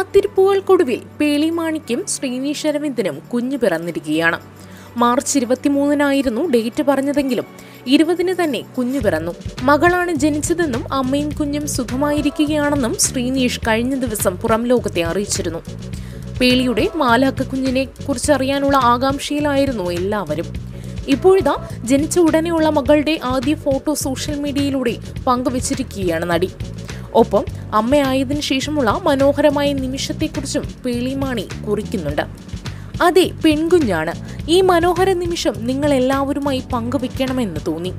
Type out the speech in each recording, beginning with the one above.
കാത്തിരിപ്പുകൾക്കൊടുവിൽ പേളി മാണിക്കും ശ്രീനീഷ് അരവിന്ദനും കുഞ്ഞു പിറന്നിരിക്കുകയാണ്. March ഇരുപത്തിമൂന്നിനായിരുന്നു date പറഞ്ഞതെങ്കിലും ഇരുപതിന് തന്നെ കുഞ്ഞു പിറന്നു. മകളാണ് ജനിച്ചതെന്നും അമ്മയും കുഞ്ഞും സുഖമായിരിക്കുകയാണെന്നും ശ്രീനീഷ് കഴിഞ്ഞ ദിവസം പുറം ലോകത്തെ അറിയിച്ചിരുന്നു. പേളിയുടെ മാലാക്ക കുഞ്ഞിനെ കുറിച്ചറിയാനുള്ള ആകാംക്ഷയിലായിരുന്നു എല്ലാവരും. ഇപ്പോഴിതാ ജനിച്ച ഉടനെയുള്ള മകളുടെ ആദ്യ ഫോട്ടോ സോഷ്യൽ മീഡിയയിലൂടെ പങ്കുവച്ചിരിക്കുകയാണ് നടി. ഒപ്പം അമ്മയായതിനു ശേഷമുള്ള മനോഹരമായ നിമിഷത്തെക്കുറിച്ചും പേളിമാണി കുറിക്കുന്നുണ്ട്. അതെ പെൺകുഞ്ഞാണ്. ഈ മനോഹര നിമിഷം നിങ്ങൾ എല്ലാവരുമായി പങ്കുവെക്കണമെന്ന് തോന്നി.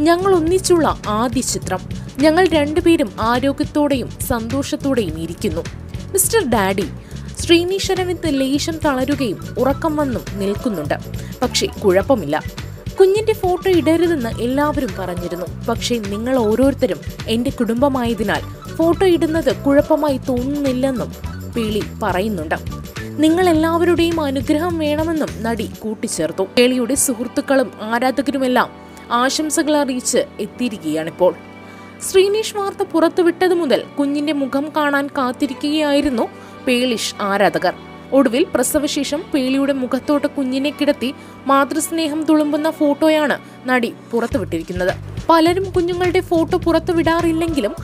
ഞങ്ങൾ ഒന്നിച്ചുള്ള ആദ്യ ചിത്രം. ഞങ്ങൾ രണ്ടുപേരും ആരോഗ്യത്തോടെയും സന്തോഷത്തോടെയും ഇരിക്കുന്നു. മിസ്റ്റർ ഡാഡി ശ്രീനീഷ് അരവിന്ദ് ലേശം തളരുകയും ഉറക്കം വന്നും നിൽക്കുന്നുണ്ട്. പക്ഷേ കുഴപ്പമില്ല. കുഞ്ഞിന്റെ ഫോട്ടോ ഇടരുതെന്ന് എല്ലാവരും പറഞ്ഞിരുന്നു. പക്ഷേ നിങ്ങൾ ഓരോരുത്തരും എന്റെ കുടുംബമായതിനാൽ ഫോട്ടോ ഇടുന്നത് കുഴപ്പമായി തോന്നുന്നില്ലെന്നും പേളി പറയുന്നുണ്ട്. നിങ്ങൾ എല്ലാവരുടെയും അനുഗ്രഹം വേണമെന്നും നടി കൂട്ടിച്ചേർത്തു. പേളിയുടെ സുഹൃത്തുക്കളും ആരാധകരുമെല്ലാം ആശംസകൾ അറിയിച്ച് എത്തിയിരിക്കുകയാണിപ്പോൾ. ശ്രീനീഷ് വാർത്ത പുറത്തുവിട്ടത് മുതൽ കുഞ്ഞിന്റെ മുഖം കാണാൻ കാത്തിരിക്കുകയായിരുന്നു പേളിഷ് ആരാധകർ. ഒടുവിൽ പ്രസവശേഷം പേളിയുടെ മുഖത്തോട്ട് കുഞ്ഞിനെ കിടത്തി മാതൃസ്നേഹം തുളുമ്പുന്ന ഫോട്ടോയാണ് നടി പുറത്തുവിട്ടിരിക്കുന്നത്. പലരും കുഞ്ഞുങ്ങളുടെ ഫോട്ടോ പുറത്തുവിടാറില്ലെങ്കിലും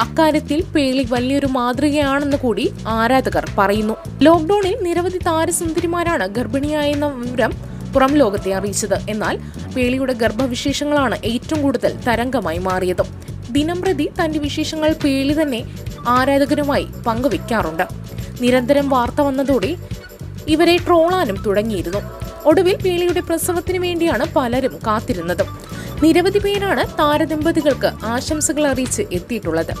അക്കാര്യത്തിൽ പേളി വലിയൊരു മാതൃകയാണെന്ന് കൂടി ആരാധകർ പറയുന്നു. ലോക്ഡൌണിൽ നിരവധി താരസുന്ദരിമാരാണ് ഗർഭിണിയായെന്ന വിവരം പുറം ലോകത്തെ അറിയിച്ചത്. എന്നാൽ പേളിയുടെ ഗർഭവിശേഷങ്ങളാണ് ഏറ്റവും കൂടുതൽ തരംഗമായി മാറിയത്. ദിനംപ്രതി തന്റെ വിശേഷങ്ങൾ പേളി തന്നെ ആരാധകരുമായി പങ്കുവെക്കാറുണ്ട്. നിരന്തരം വാർത്ത വന്നതോടെ ഇവരെ ട്രോളാനും തുടങ്ങിയിരുന്നു. ഒടുവിൽ പേളിയുടെ പ്രസവത്തിന് വേണ്ടിയാണ് പലരും കാത്തിരുന്നത്. നിരവധി പേരാണ് താരദമ്പതികൾക്ക് ആശംസകൾ അറിയിച്ച് എത്തിയിട്ടുള്ളത്.